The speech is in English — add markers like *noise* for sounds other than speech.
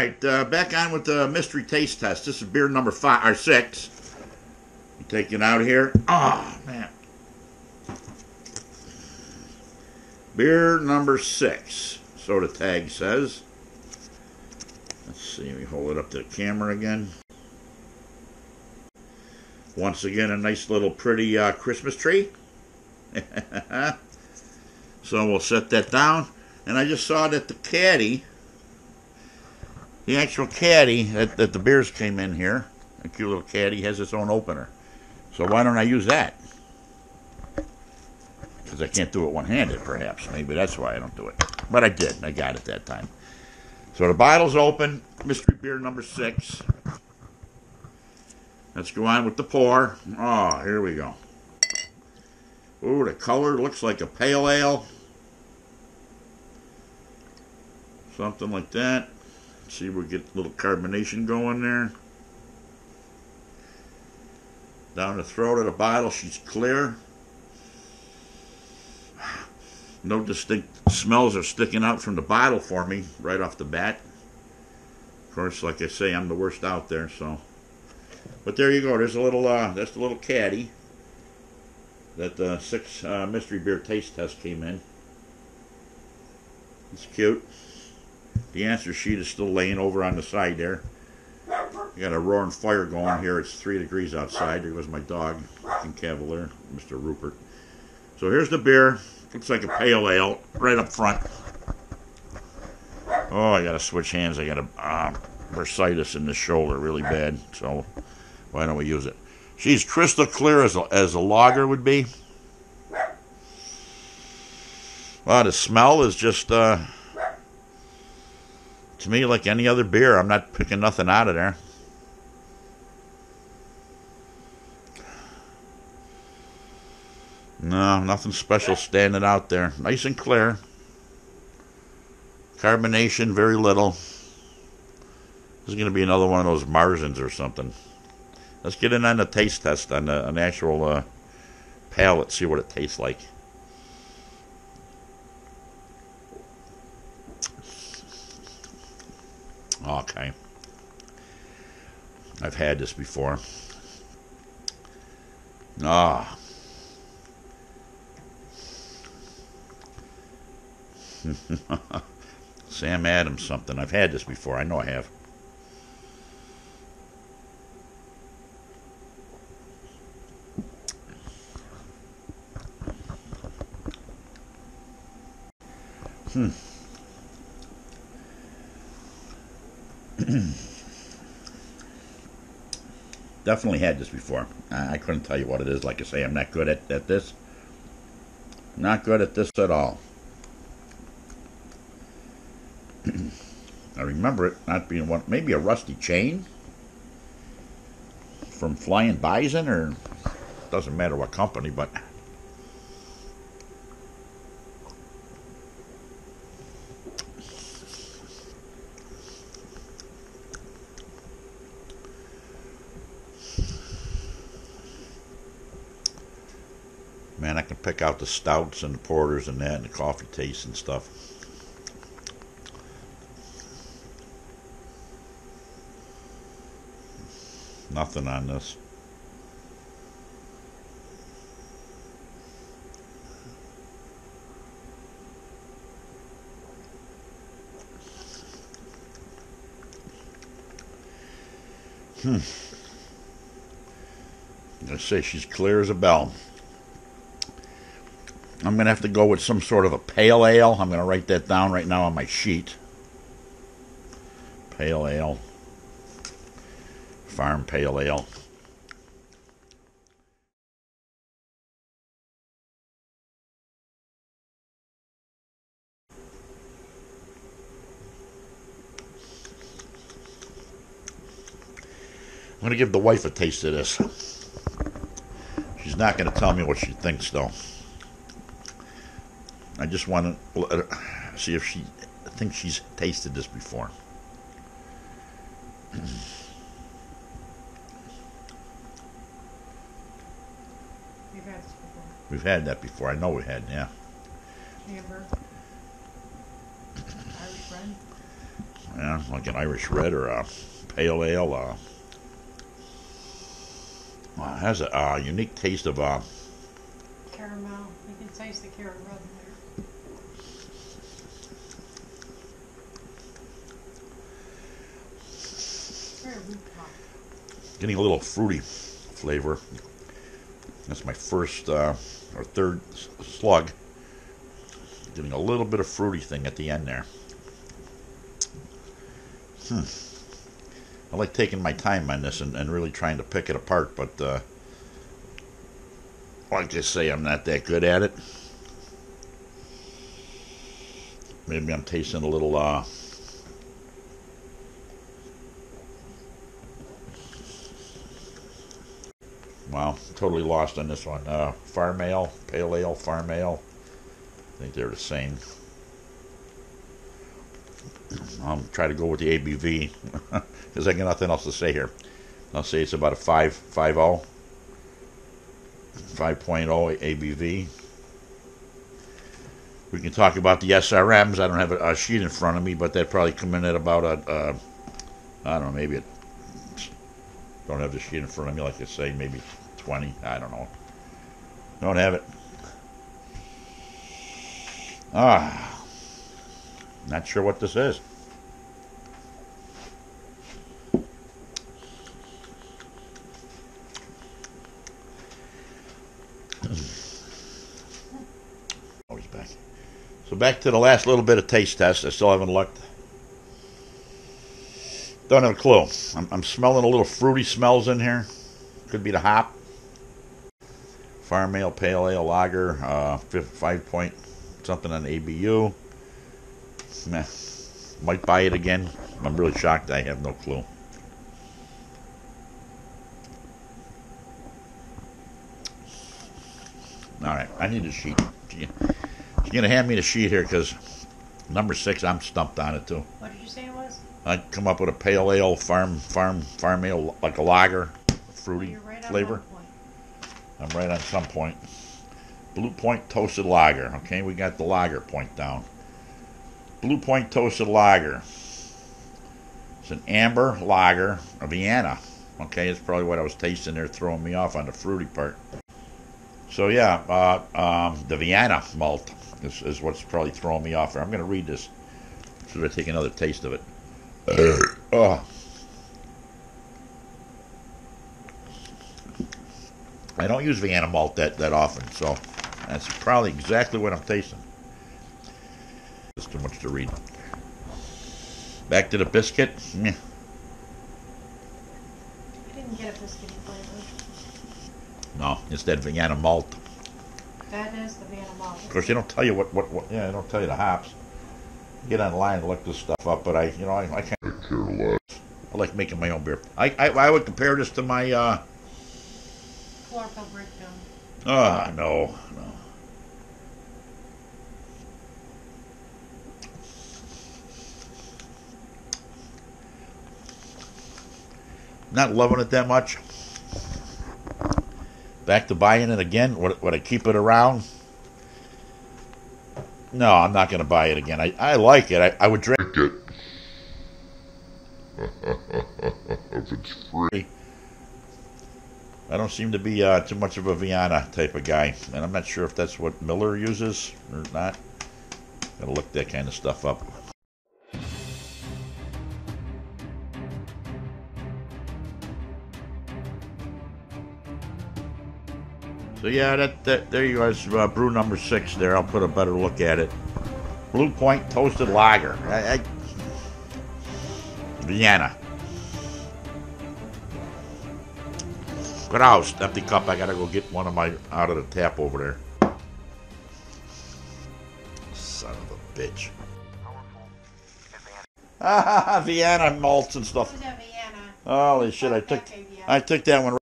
right, uh, back on with the mystery taste test. This is beer number five or six. Take it out here. Oh man. Beer number six. So the tag says. Let's see. Let me hold it up to the camera again. Once again, a nice little pretty uh, Christmas tree. *laughs* so we'll set that down. And I just saw that the caddy the actual caddy that, that the beers came in here, a cute little caddy, has its own opener. So why don't I use that? Because I can't do it one-handed, perhaps. Maybe that's why I don't do it. But I did. I got it that time. So the bottle's open. Mystery beer number six. Let's go on with the pour. Oh, here we go. Ooh, the color looks like a pale ale. Something like that. See, we get a little carbonation going there. Down the throat of the bottle, she's clear. No distinct smells are sticking out from the bottle for me right off the bat. Of course, like I say, I'm the worst out there, so. But there you go. There's a little, uh, that's the little caddy that the six uh, mystery beer taste test came in. It's cute. The answer sheet is still laying over on the side there. You got a roaring fire going here. It's three degrees outside. There goes my dog, King Cavalier, Mr. Rupert. So here's the beer. Looks like a pale ale right up front. Oh, I got to switch hands. I got a uh, bursitis in the shoulder really bad. So why don't we use it? She's crystal clear as a, as a lager would be. Well, the smell is just... Uh, to me like any other beer. I'm not picking nothing out of there. No, nothing special standing out there. Nice and clear. Carbonation, very little. This is going to be another one of those Marzens or something. Let's get in on the taste test on the, an actual uh, palate, see what it tastes like. Okay. I've had this before. Ah. *laughs* Sam Adams something. I've had this before. I know I have. Hmm. *clears throat* Definitely had this before. I, I couldn't tell you what it is. Like I say, I'm not good at, at this. Not good at this at all. *clears throat* I remember it not being one, maybe a rusty chain from Flying Bison, or doesn't matter what company, but pick out the stouts and the porters and that and the coffee taste and stuff. Nothing on this. Hmm. I say she's clear as a bell. I'm going to have to go with some sort of a pale ale. I'm going to write that down right now on my sheet. Pale ale. Farm pale ale. I'm going to give the wife a taste of this. She's not going to tell me what she thinks, though. I just want to see if she thinks she's tasted this before. We've had this before. We've had that before. I know we had, yeah. Amber. Irish Red. Yeah, like an Irish red or a pale ale. Uh, well, has a uh, unique taste of uh, Caramel. You can taste the caramel in there. Very root pop. Getting a little fruity flavor. That's my first uh, or third slug. Getting a little bit of fruity thing at the end there. Hmm. I like taking my time on this and, and really trying to pick it apart, but uh, like I say, I'm not that good at it. Maybe I'm tasting a little uh, Wow, totally lost on this one. Uh, farm ale, pale ale, farm ale. I think they're the same. I'll try to go with the ABV because *laughs* I got nothing else to say here. I'll say it's about a 5 5 0, 5.0 ABV. We can talk about the SRMs. I don't have a, a sheet in front of me, but they'd probably come in at about a, uh, don't know, maybe a don't have the sheet in front of me, like I say, maybe 20. I don't know. Don't have it. Ah. Not sure what this is. Oh, he's back. So back to the last little bit of taste test. I still haven't looked. Don't have a clue. I'm, I'm smelling a little fruity smells in here. Could be the hop. Farm ale, pale ale, lager, uh, five point something on ABV. Meh. Might buy it again. I'm really shocked. I have no clue. All right, I need a sheet. She's gonna hand me the sheet here because number six, I'm stumped on it too. What did you say it was? I'd come up with a pale ale, farm, farm, farm ale, like a lager, fruity right flavor. I'm right on some point. Blue Point Toasted Lager. Okay, we got the lager point down. Blue Point Toasted Lager. It's an amber lager, a Vienna. Okay, it's probably what I was tasting there, throwing me off on the fruity part. So yeah, uh, um, the Vienna malt is, is what's probably throwing me off. There. I'm going to read this. Should I take another taste of it? *clears throat* oh. I don't use Vienna malt that, that often, so that's probably exactly what I'm tasting. It's too much to read. Back to the biscuit. Meh. I didn't get a biscuity flavor. No, it's that Vienna malt. That is the Vienna malt. Of course, they don't tell you what, what, what yeah, they don't tell you the hops. Get online and look this stuff up, but I, you know, I, I can't I care less. I like making my own beer. I, I, I would compare this to my, uh, Chlorophyll breakdown. ah, no, no. Not loving it that much. Back to buying it again. Would, would I keep it around? No, I'm not going to buy it again. I, I like it. I, I would drink it. *laughs* if it's free. I don't seem to be uh, too much of a Vienna type of guy, and I'm not sure if that's what Miller uses or not. Gotta look that kind of stuff up. So yeah, that, that there you. It's uh, brew number six. There, I'll put a better look at it. Blue Point Toasted Lager. I, I, Vienna. Grouse, empty cup. I gotta go get one of my out of the tap over there. Son of a bitch. Ah, *laughs* Vienna malts and stuff. This is a Vienna. Holy shit! I took I took that one